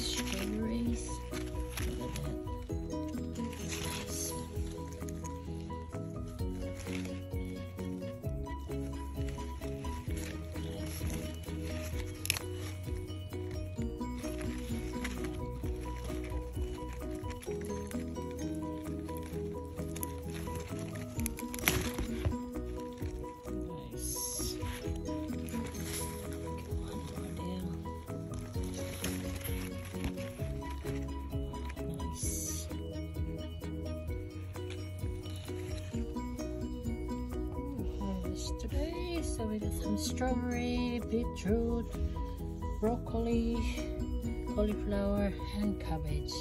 Peace. Today. So we got some strawberry, beetroot, broccoli, cauliflower and cabbage.